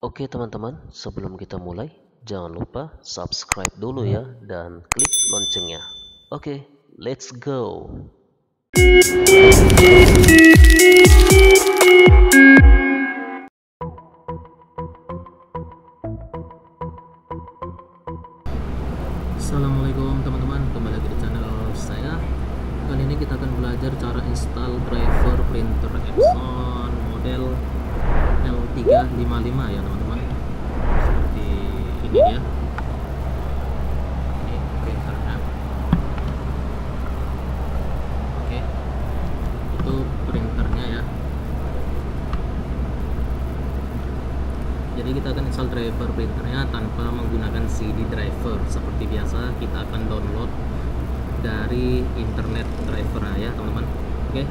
Oke teman-teman, sebelum kita mulai, jangan lupa subscribe dulu ya dan klik loncengnya. Oke, let's go. Assalamualaikum teman-teman, kembali lagi di channel saya. Kali ini kita akan belajar cara install driver printer Epson model L355 ya teman-teman. Seperti ini ya. Ini printernya. Oke. Itu printernya ya. jadi kita akan install driver printernya tanpa menggunakan CD driver seperti biasa kita akan download dari internet driver ya teman-teman oke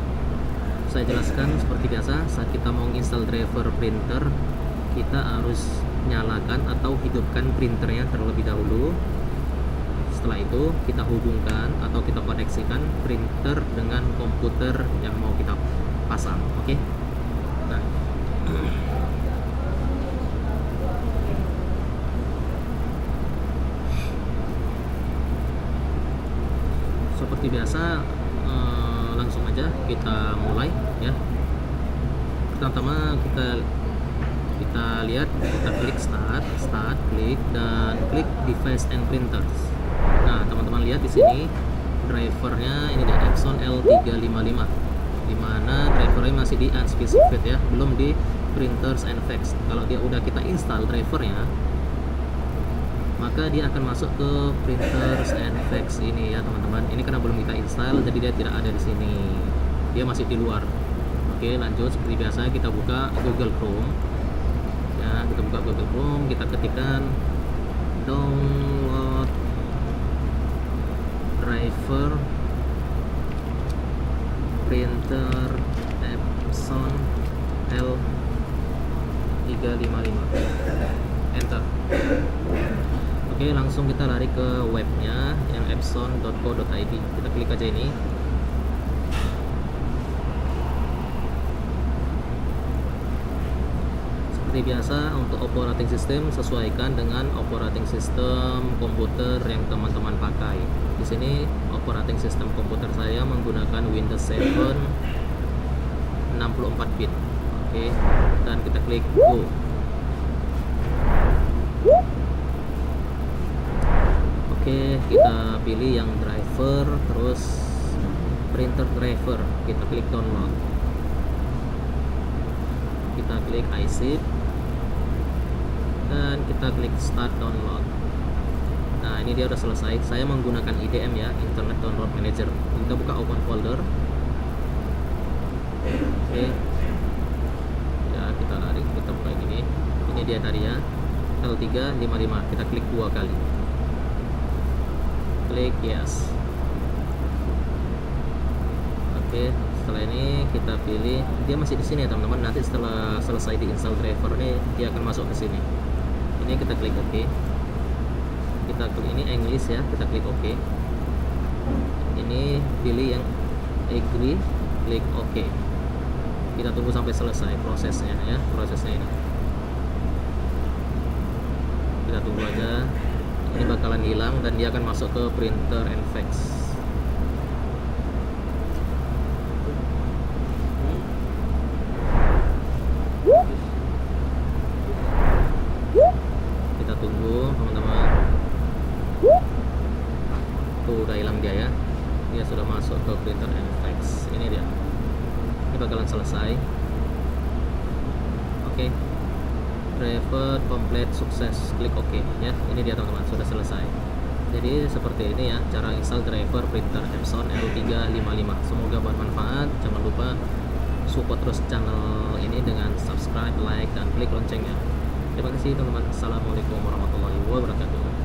saya jelaskan seperti biasa saat kita mau install driver printer kita harus nyalakan atau hidupkan printernya terlebih dahulu. Setelah itu kita hubungkan atau kita koneksikan printer dengan komputer yang mau kita pasang oke? Nah. Seperti biasa langsung aja kita mulai ya. Pertama kita kita lihat kita klik start start klik dan klik device and printers. Nah teman-teman lihat di sini drivernya ini dia Epson L355 di mana drivernya masih di unspecified ya. Belum di printers and fax. Kalau dia udah kita install drivernya maka dia akan masuk ke printers and fax ini ya teman-teman. Ini karena belum kita install jadi dia tidak ada di sini. Dia masih di luar. Oke lanjut. Seperti biasa kita buka Google Chrome. Ya kita buka Google Chrome kita ketikkan download driver printer Epson L355 enter Oke langsung kita lari ke webnya yang epson.co.id kita klik aja ini. Seperti biasa untuk operating system sesuaikan dengan operating system komputer yang teman-teman pakai. Di sini operating system komputer saya menggunakan Windows 7 64 bit. Oke dan kita klik go Oke, kita pilih yang driver, terus printer driver. Kita klik download. Kita klik iZip dan kita klik start download. Nah, ini dia udah selesai. Saya menggunakan IDM ya, Internet Download Manager. Kita buka open folder. Oke. Ya, kita lari, kita buka ini. Ini dia tadi ya. L355. Kita klik dua kali yes. Oke setelah ini kita pilih dia masih di sini ya teman-teman. Nanti setelah selesai diinstal driver nih dia akan masuk ke sini. Ini kita klik OK. Kita klik ini English ya kita klik OK. Ini pilih yang agree klik OK. Kita tunggu sampai selesai prosesnya ya prosesnya ini. Kita tunggu aja ini bakalan hilang dan dia akan masuk ke printer and fax kita tunggu teman-teman. Tuh udah hilang dia ya. Dia sudah masuk ke printer and fax ini dia. Ini bakalan selesai. Oke. okay driver komplit sukses klik OK ya ini dia teman-teman sudah selesai. Jadi seperti ini ya cara install driver printer Epson L355 semoga bermanfaat. Jangan lupa support terus channel ini dengan subscribe like dan klik loncengnya. Terima kasih teman-teman. Assalamualaikum warahmatullahi wabarakatuh